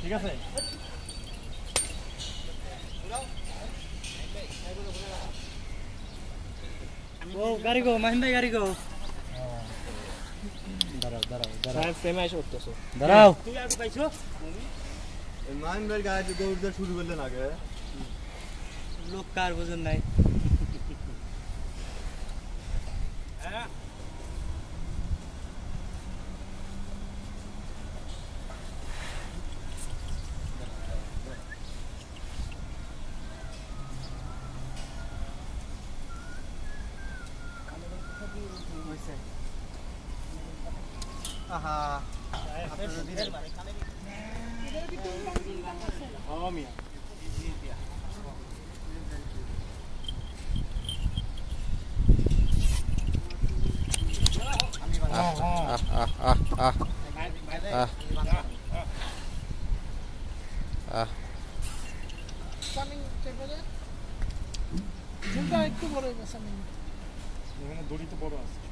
ঠিক আছে? ও গাড়ি গো মাহিম ভাই গাড়ি গো। দাঁড়াও দাঁড়াও। দাঁড়াও সাহেব প্রেমে উঠতেছো দাঁড়াও তুই আর পাইছো? মান ভাই গাড়ি দৌড় শুরু করলেন আগে। লোক কার বোঝেন নাই। আহা ঝুলটা একটু বড় হয়ে গেছে আমি এখানে দড়ি তো বড় আছে দড়ি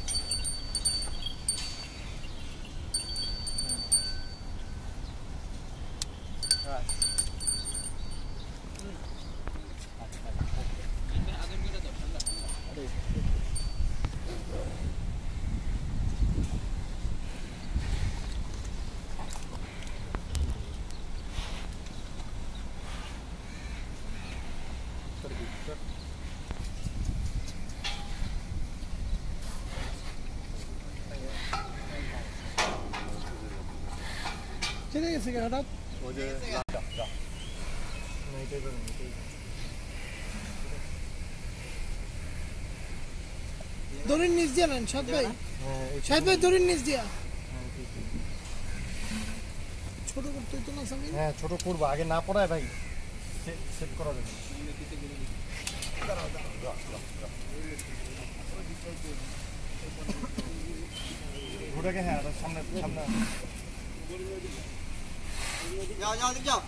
ছেড়ে গেছে হঠাৎ ওই যে দড়ির নিচ দিয়ে নেন, সাত ভাই। সাত ভাই, দড়ির নিচ দিয়া। ছোট করতে হইতো না সামিন হ্যাঁ ছোট করব, আগে না পড়ায় ভাই। সেট করা যাবে। ঘুরেকে হ্যাঁ সামনে সামনে। 要要的要